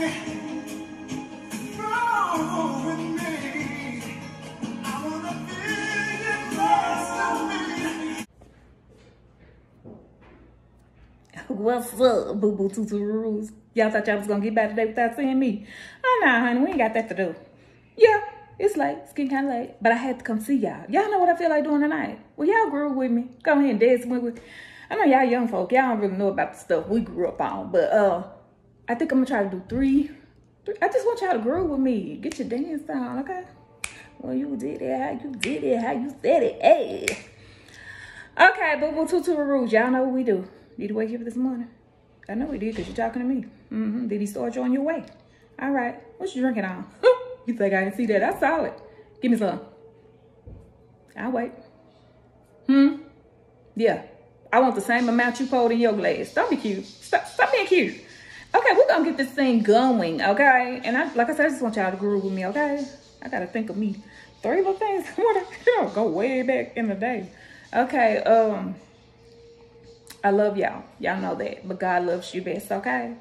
What's up, boo boo tutu rules? Y'all thought y'all was gonna get by today without seeing me? Oh nah, honey, we ain't got that to do. Yeah, it's late, it's getting kind of late, but I had to come see y'all. Y'all know what I feel like doing tonight. Well, y'all grew with me. Go ahead and dance with me. I know y'all young folk, y'all don't really know about the stuff we grew up on, but uh, I think I'm gonna try to do three. three I just want y'all to groove with me. Get your dance on, okay? Well, you did it, how you did it, how you said it, hey. Okay, boo boo tutu rules. Y'all know what we do. Did you wake up this morning? I know he did because you're talking to me. Mm-hmm. Did he start you on your way? All right. What you drinking on? you think I didn't see that? That's solid. Give me some. I'll wait. Hmm? Yeah. I want the same amount you poured in your glass. Don't be cute. Stop, stop being cute. Okay, we're to get this thing going, okay? And I, like I said, I just want y'all to groove with me, okay? I got to think of me. Three little things. you know, go way back in the day. Okay, um... I love y'all. Y'all know that. But God loves you best, okay?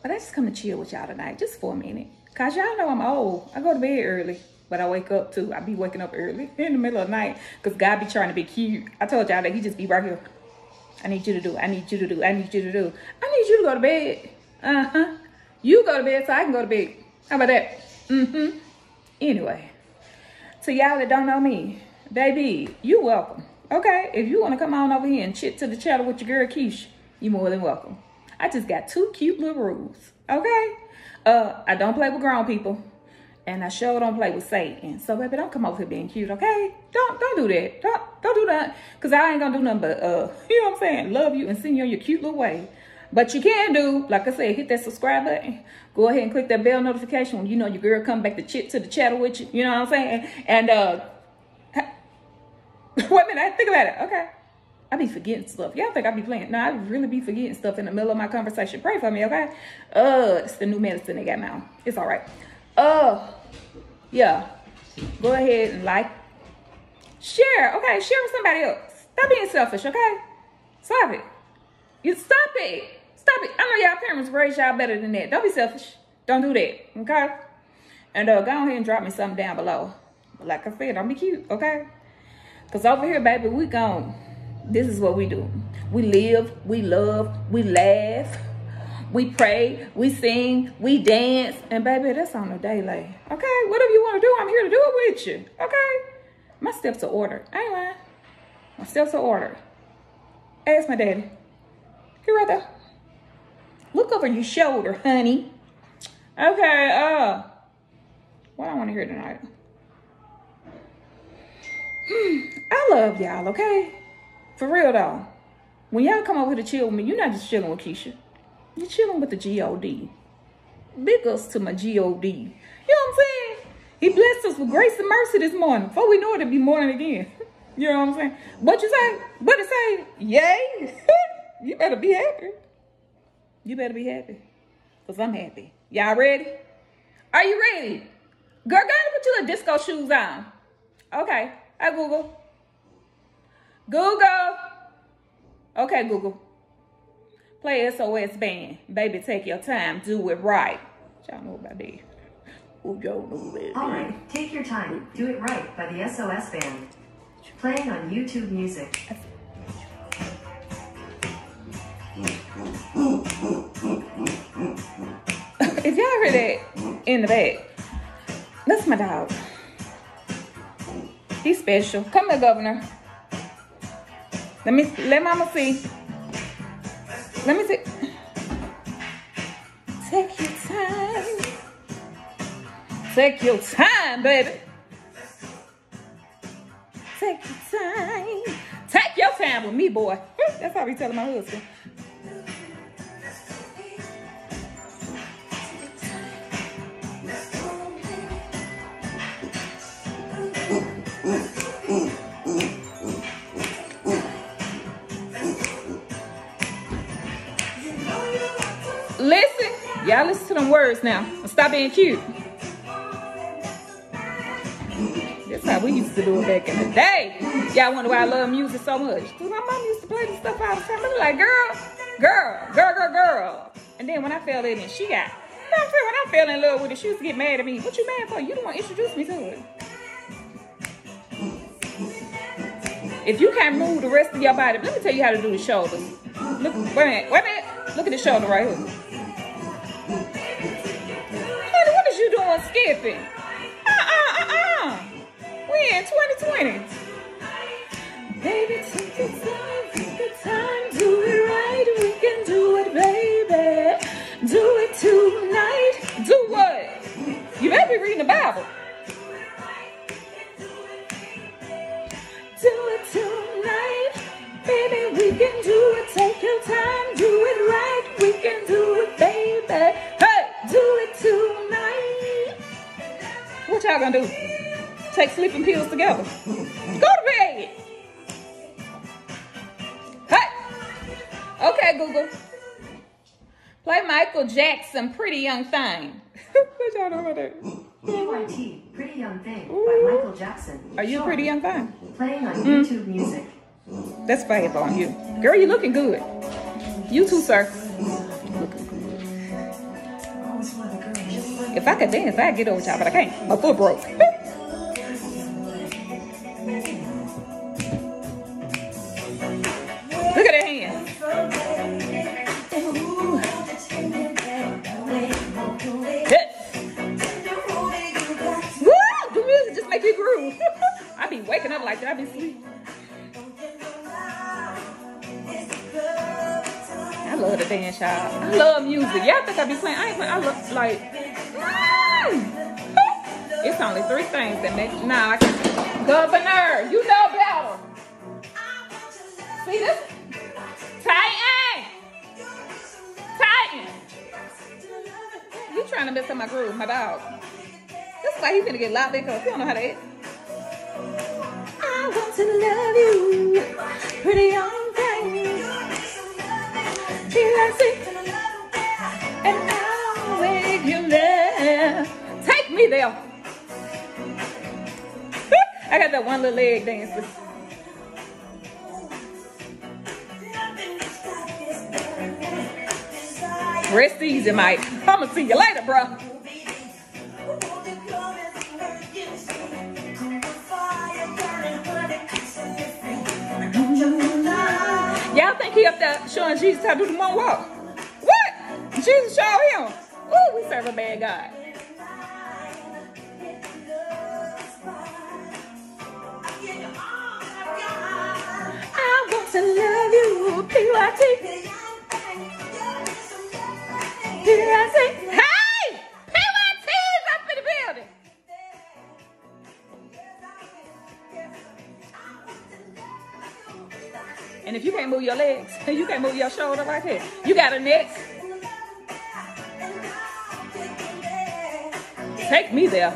But I just come to chill with y'all tonight, just for a minute. Because y'all know I'm old. I go to bed early. But I wake up too. I be waking up early in the middle of the night. Because God be trying to be cute. I told y'all that he just be right here. I need you to do. I need you to do. I need you to do. I need you to go to bed. Uh-huh. You go to bed so I can go to bed. How about that? Mm-hmm. Anyway. To y'all that don't know me, baby, you welcome. Okay, if you want to come on over here and chit to the chatter with your girl Keisha, you're more than welcome. I just got two cute little rules. Okay, uh, I don't play with grown people, and I sure don't play with Satan. So baby, don't come over here being cute. Okay, don't don't do that. Don't don't do that, cause I ain't gonna do nothing but uh, you know what I'm saying, love you and send you on your cute little way. But you can do, like I said, hit that subscribe button. Go ahead and click that bell notification when you know your girl come back to chit to the chatter with you. You know what I'm saying? And uh Wait a minute, think about it. Okay. I be forgetting stuff. Y'all think I be playing. No, I really be forgetting stuff in the middle of my conversation. Pray for me, okay? Uh, it's the new medicine they got now. It's all right. Uh, yeah. Go ahead and like. Share. Okay, share with somebody else. Stop being selfish, okay? Stop it. You stop it. Stop it. I know y'all parents raised y'all better than that. Don't be selfish. Don't do that, okay? And uh, go ahead and drop me something down below. Like I said, don't be cute, okay? Because over here, baby, we gone. This is what we do. We live, we love, we laugh, we pray, we sing, we dance. And baby, that's on the daily. Okay? Whatever you want to do, I'm here to do it with you. Okay? My steps are ordered. I ain't lying. My steps are ordered. Ask my daddy. Here right there. Look over your shoulder, honey. Okay, uh, what I want to hear tonight? I love y'all, okay? For real though. When y'all come over to chill with me, you're not just chilling with Keisha. You're chilling with the G-O-D. Big ups to my G-O-D. You know what I'm saying? He blessed us with grace and mercy this morning. Before we know it, it'll be morning again. you know what I'm saying? What you say? What it say? Yay! you better be happy. You better be happy. Because I'm happy. Y'all ready? Are you ready? Girl, gotta put your little disco shoes on. Okay. Hi, Google. Google. Okay, Google. Play SOS band. Baby, take your time. Do it right. Y'all know about that. Ooh, y'all know about All that. right, take your time. Do it right by the SOS Band. Playing on YouTube Music. If y'all heard that in the back, that's my dog. He's special. Come here, Governor. Let me let Mama see. Let me see. Take your time. Take your time, baby. Take your time. Take your time with me, boy. That's how we telling my husband. Listen, y'all listen to them words now. Stop being cute. That's how we used to do it back in the day. Y'all wonder why I love music so much. Cause my mom used to play this stuff all the time. I like, girl, girl, girl, girl, girl. And then when I fell in, and she got I'm saying when I fell in love with it, she used to get mad at me. What you mad for? You don't want to introduce me to it. If you can't move the rest of your body, let me tell you how to do the shoulders. Look, wait a minute, wait a minute. Look at the shoulder right here. Honey, what is you doing skipping? Uh-uh, uh-uh. We in 2020. Baby, take your time, take your time, do it right. We can do it, baby. Do it tonight. Do what? You better be reading the Bible. Do it tonight, baby. We can do it. Take your time, do it right. We can do y'all gonna do? Take sleeping pills together. Go to bed. Hey. Okay, Google. Play Michael Jackson, Pretty Young Thing. what y'all know about that? PYT, Pretty Young Thing by Michael Jackson. Are you a Sure. pretty young thing? Playing on Mm. YouTube Music. That's fab on you. Girl, you looking good. You too, sir. If I could dance, I'd get over y'all, but I can't. My foot broke. Look at that hand. Woo! The music just make you groove. I be waking up like that. I be sleep. I love the dance, y'all. I love music. Y'all think I be playing? I ain't playing. I love like. Only three things that make. Nah, I can. Governor, you know better. See this? Tighten. Tighten. You trying to mess up my groove, my dog. This is why he finna get locked because he don't know how to act. I want to love you, pretty young thing. Till I see, and I'll make you there. Take me there. I got that one little leg dance. Rest easy, Mike. I'ma see you later, bro. Y'all think he up there showing Jesus how to do the moonwalk? What? Jesus show him. Ooh, we serve a bad God. To love you, P-Y-T, P-Y-T. Hey! P-Y-T's up in the building. And if you can't move your legs, and you can't move your shoulder right here. You got a neck. Take me there.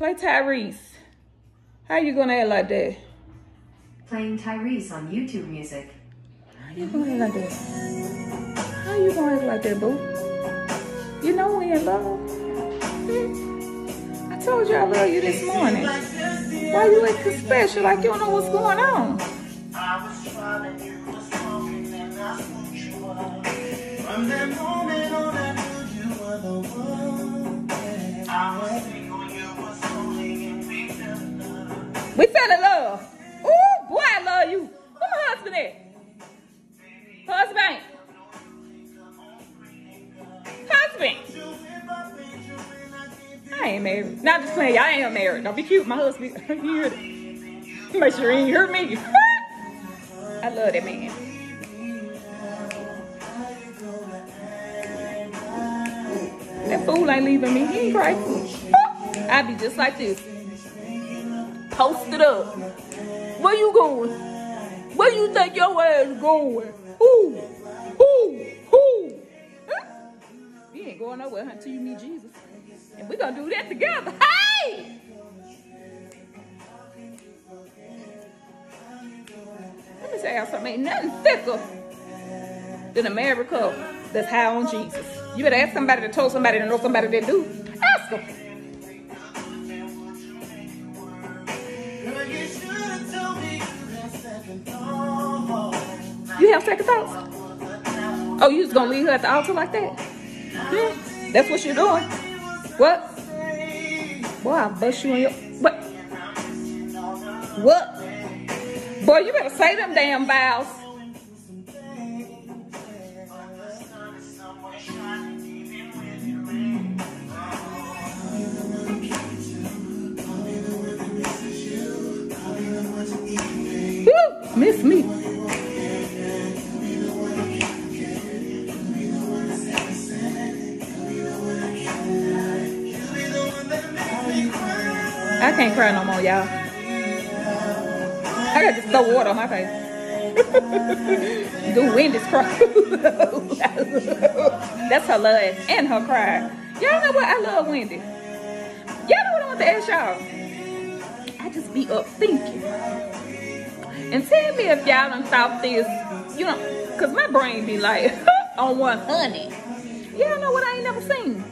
Play Tyrese. How you gonna act like that? Playing Tyrese on YouTube Music. How you gonna act like that? How you gonna act like that, boo? You know we in love. Hmm? I told you I love you this morning. Why you acting special like you don't know what's going on? I was smiling, you were smoking, and that's what you were. From that moment on, I knew you were the one. We fell in love. Ooh, boy, I love you. Where my husband at? Husband. Husband. I ain't married. Not just saying, y'all ain't married. Don't be cute. My husband, you heard it. Make sure you're me. I love that man. That fool ain't leaving me. He ain't crazy. I be just like this. Posted up. Where you going? Where you think your ass going? Who? Who? Who? You ain't going nowhere until you meet Jesus. And we gonna do that together. Hey! Let me tell y'all something. Ain't nothing thicker than America that's high on Jesus. You better ask somebody that told somebody to know somebody that do. Ask them. Have second thoughts? Oh, you just gonna leave her at the altar like that? That's what you're doing. What? Boy, I'll bust you on your what? What? Boy, you better say them damn vows. I can't cry no more, y'all. I got to throw water on my face. the wind is crying. That's her love and her cry. Y'all know what? I love Wendy. Y'all know what I want to ask y'all? I just be up thinking. And tell me if y'all done thought this, you know, because my brain be like on 100. Y'all know what I ain't never seen?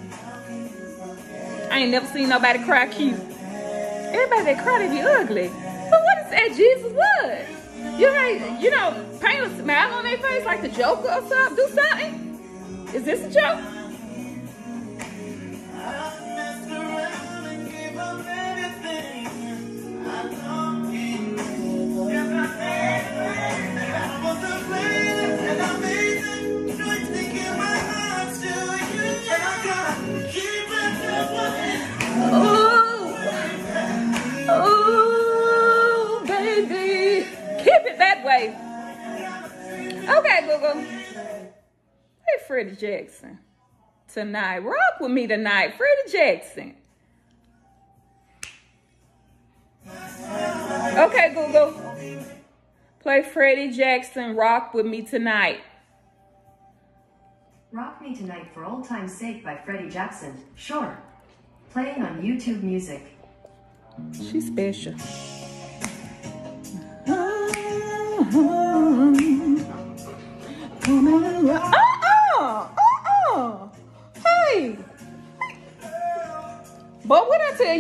I ain't never seen nobody cry cute. Everybody that they be ugly. But what is that Jesus was? You know, you know, paint a smile on their face like the Joker or something. Do something. Is this a joke? Freddie Jackson. Tonight. Rock with me tonight. Freddie Jackson. Okay, Google. Play Freddie Jackson. Rock with me tonight. Rock Me Tonight for Old Time's Sake by Freddie Jackson. Sure. Playing on YouTube Music. She's special. Uh-uh!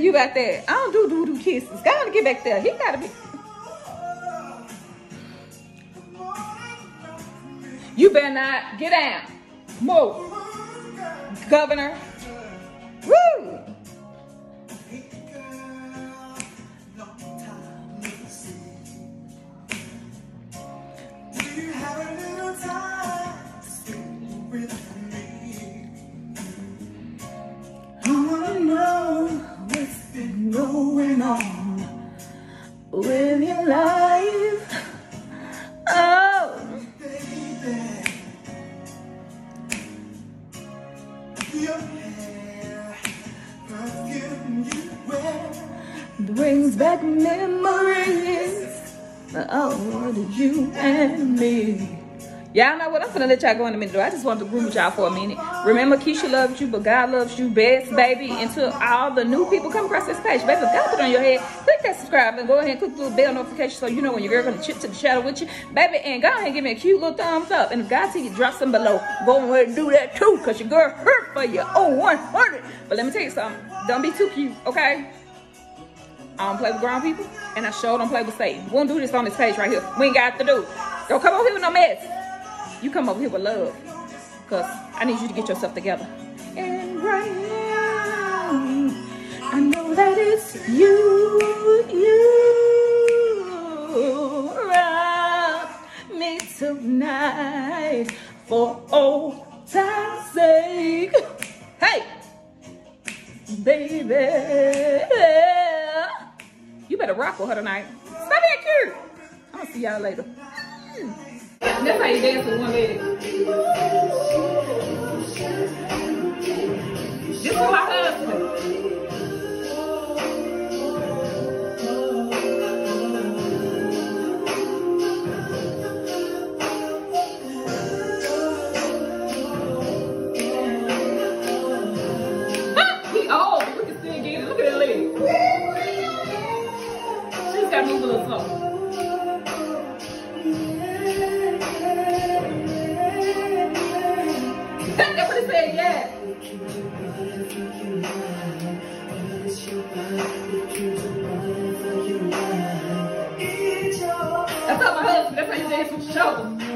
You about that? I don't do doo-doo kisses. Gotta get back there. He gotta be... You better not get down. Move. Governor. Woo! Do you have a little time Y'all know what? I'm gonna let y'all go in a minute. Though. I just wanted to groove with y'all for a minute. Remember, Keisha loves you, but God loves you best, baby. Until all the new people come across this page, baby, God put on your head, click that subscribe and go ahead and click the little bell notification so you know when your girl gonna chip to the shadow with you, baby. And go ahead and give me a cute little thumbs up. And if God see you drop some below, go ahead and do that too, cause your girl hurt for you. Oh, 100. But let me tell you something. Don't be too cute, okay? I don't play with grown people, and I sure don't play with Satan. We won't do this on this page right here. We ain't got to do. Don't come over here with no mess. You come over here with love, cause I need you to get yourself together. And right now, I know that it's you, you rock me tonight for old time's sake. Hey baby. You better rock with her tonight. Stop being cute. Gonna see y'all later. Hmm. That's how you dance with one leg. That's how my husband, that's how he dance